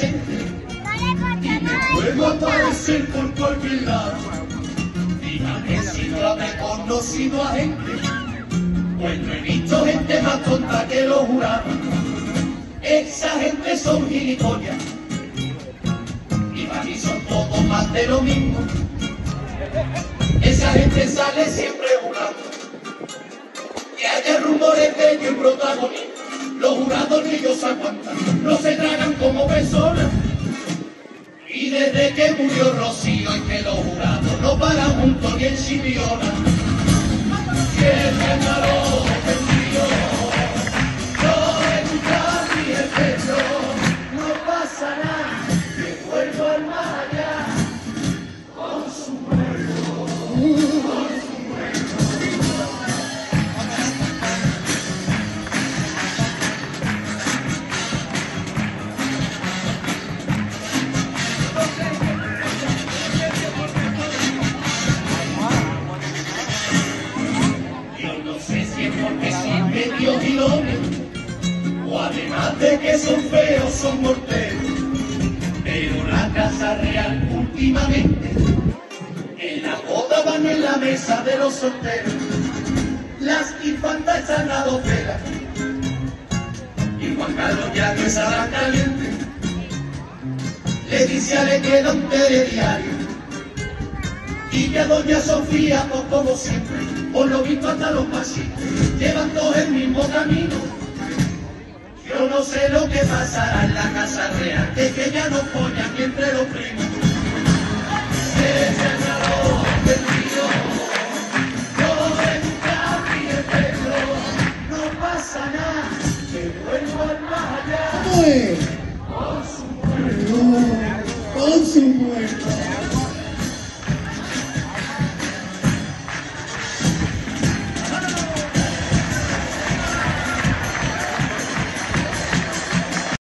me vuelvo aparecer por cualquier lado. Dígame si no ha reconocido a gente, pues no he visto gente más tonta que los jurados. Esa gente son gilipollas y para mí son todos más de lo mismo. Esa gente sale siempre jurando que haya rumores de que el protagonista. Los jurados ni ellos aguantan, no se tragan desde que murió Rocío y que los jurados no paran juntos ni en Chipiona. O además de que son feos, son morteros. Pero la casa real últimamente en la boda van en la mesa de los solteros. Las infantas están a dos velas y Juan Carlos ya que estaba caliente le dice a le queda un telediario y que doña Sofía, pues como siempre, por lo visto hasta los machitos, llevan todos el mismo camino. Yo no sé lo que pasará en la casa real, que es que ya no follan ni entre los primos. Se señaló el río, ni el pelo, no pasa nada, que vuelvo al más allá con su muerte. Con su muerte.